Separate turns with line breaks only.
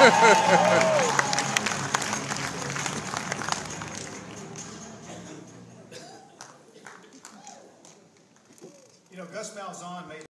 you
know, Gus Malzahn made